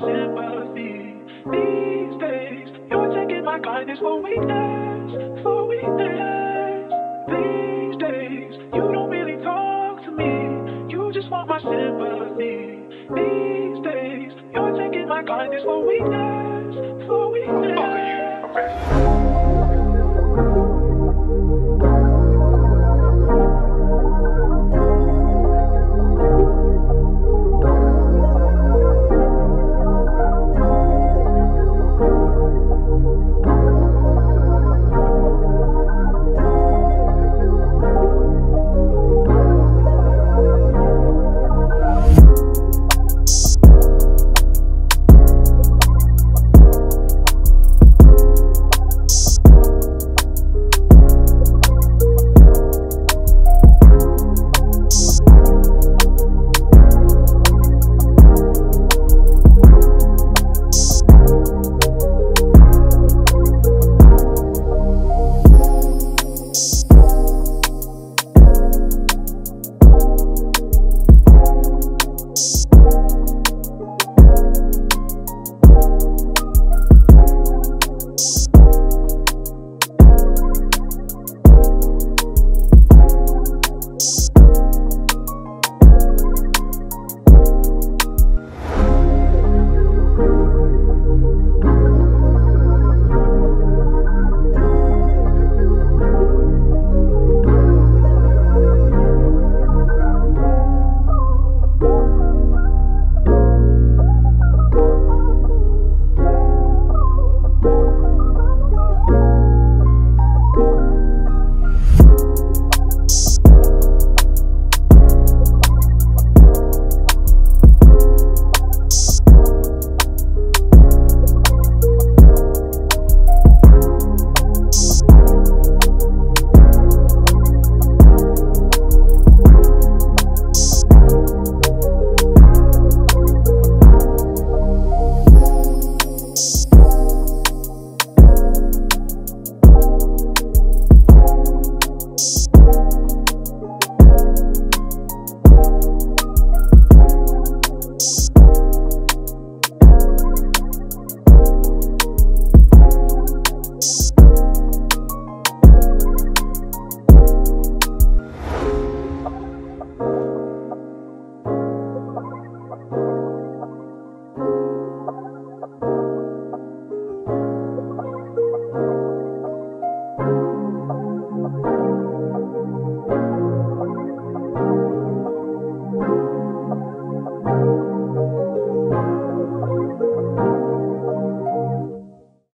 my sympathy. These days, you're taking my kindness for weakness, for weakness. These days, you don't really talk to me. You just want my sympathy. These days, you're taking my kindness for weakness, for weakness.